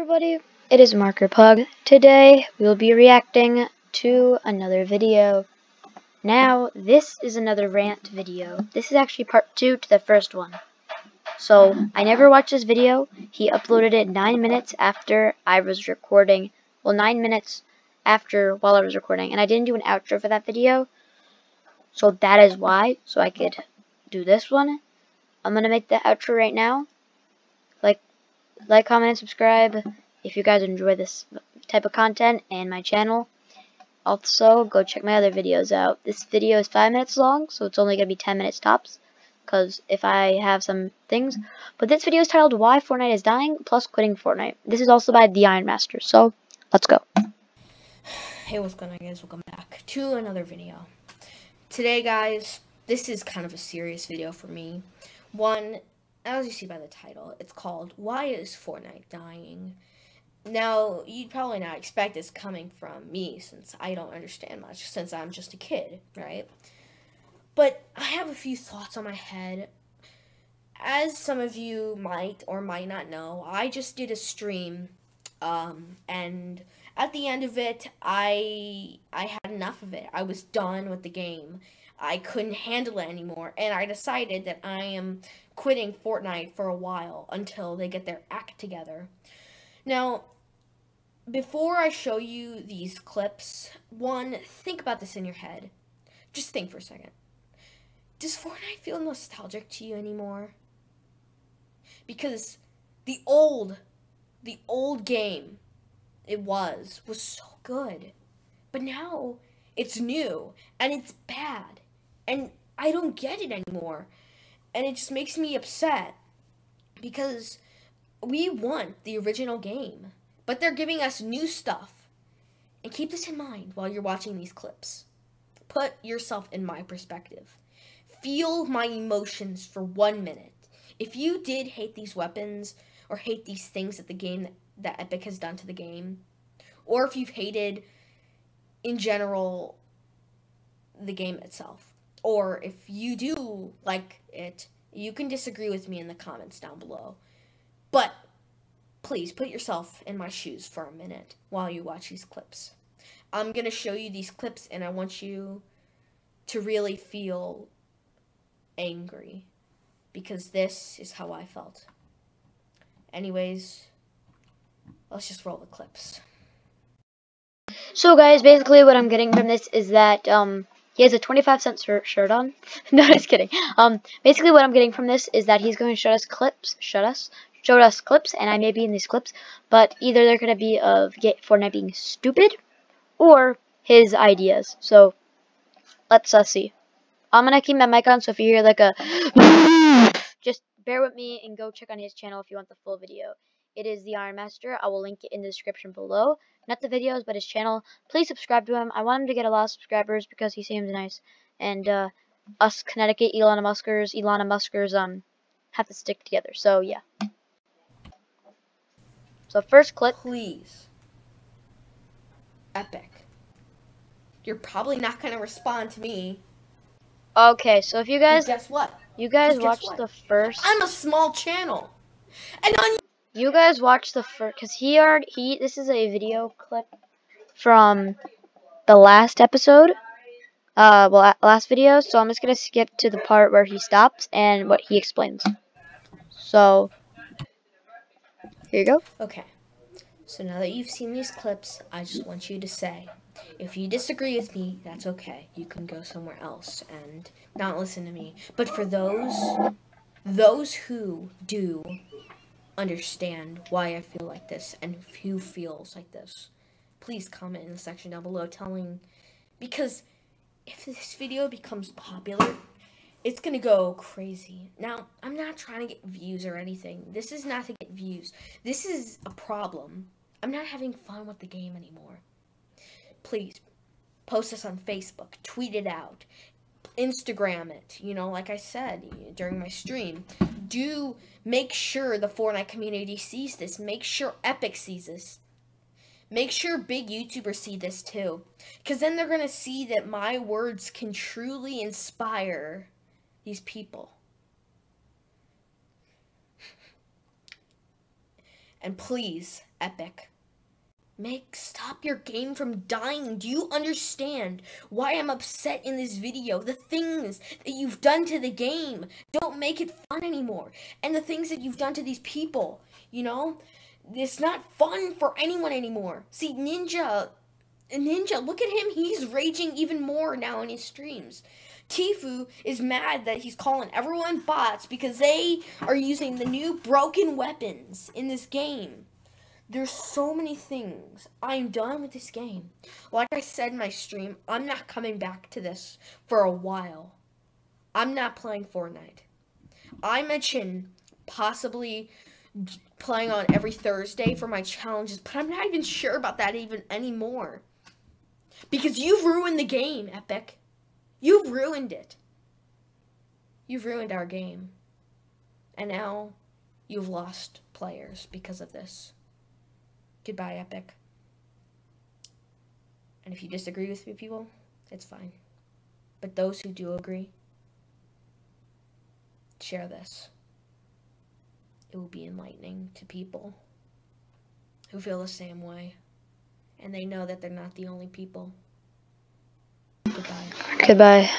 everybody, it is Marker Pug. Today we will be reacting to another video. Now, this is another rant video. This is actually part 2 to the first one. So, I never watched this video. He uploaded it 9 minutes after I was recording. Well, 9 minutes after while I was recording. And I didn't do an outro for that video. So that is why. So I could do this one. I'm going to make the outro right now like, comment, and subscribe if you guys enjoy this type of content and my channel. Also, go check my other videos out. This video is 5 minutes long, so it's only going to be 10 minutes tops. Because if I have some things. But this video is titled Why Fortnite is Dying, plus Quitting Fortnite. This is also by The Iron Master. So, let's go. Hey, what's going on, guys? Welcome back to another video. Today, guys, this is kind of a serious video for me. One, as you see by the title, it's called Why is Fortnite Dying? Now, you'd probably not expect this coming from me since I don't understand much, since I'm just a kid, right? But I have a few thoughts on my head. As some of you might or might not know, I just did a stream, um, and at the end of it, I I had enough of it. I was done with the game. I couldn't handle it anymore, and I decided that I am quitting Fortnite for a while until they get their act together. Now, before I show you these clips, one, think about this in your head. Just think for a second. Does Fortnite feel nostalgic to you anymore? Because the old, the old game it was, was so good. But now it's new and it's bad. And I don't get it anymore and it just makes me upset because we want the original game, but they're giving us new stuff. And keep this in mind while you're watching these clips. Put yourself in my perspective. Feel my emotions for one minute. If you did hate these weapons or hate these things that the game that Epic has done to the game, or if you've hated in general the game itself, or if you do like it, you can disagree with me in the comments down below. But please put yourself in my shoes for a minute while you watch these clips. I'm going to show you these clips and I want you to really feel angry because this is how I felt. Anyways, let's just roll the clips. So guys, basically what I'm getting from this is that um he has a 25 cent shirt on. no, just kidding. Um, basically what I'm getting from this is that he's going to show us clips, shut us, showed us clips, and I may be in these clips, but either they're going to be of get Fortnite being stupid, or his ideas. So, let's uh, see. I'm going to keep my mic on, so if you hear like a just bear with me and go check on his channel if you want the full video. It is the Iron Master. I will link it in the description below. Not the videos, but his channel. Please subscribe to him. I want him to get a lot of subscribers because he seems nice. And uh, us Connecticut Elon Muskers, Elon Muskers, um, have to stick together. So yeah. So first clip. Please. Epic. You're probably not gonna respond to me. Okay, so if you guys guess what? You guys watched the first. I'm a small channel, and on you guys watch the first, cause he already he. This is a video clip from the last episode. Uh, well, last video. So I'm just gonna skip to the part where he stops and what he explains. So here you go. Okay. So now that you've seen these clips, I just want you to say, if you disagree with me, that's okay. You can go somewhere else and not listen to me. But for those, those who do understand why I feel like this and who feels like this. Please comment in the section down below telling because if this video becomes popular, it's gonna go crazy. Now, I'm not trying to get views or anything. This is not to get views. This is a problem. I'm not having fun with the game anymore. Please, post this on Facebook, tweet it out, Instagram it, you know, like I said during my stream. Do make sure the Fortnite community sees this. Make sure Epic sees this. Make sure big YouTubers see this too. Because then they're going to see that my words can truly inspire these people. And please, Epic, make stop your game from dying. Do you understand why I'm upset in this video? The things that you've done to the game don't make it fun anymore. And the things that you've done to these people, you know? It's not fun for anyone anymore. See, Ninja, Ninja, look at him. He's raging even more now in his streams. Tfue is mad that he's calling everyone bots because they are using the new broken weapons in this game. There's so many things. I'm done with this game. Like I said in my stream, I'm not coming back to this for a while. I'm not playing Fortnite. I mentioned possibly playing on every Thursday for my challenges, but I'm not even sure about that even anymore. Because you've ruined the game, Epic. You've ruined it. You've ruined our game. And now you've lost players because of this. Goodbye, Epic. And if you disagree with me, people, it's fine. But those who do agree, share this. It will be enlightening to people who feel the same way. And they know that they're not the only people. Goodbye. Goodbye.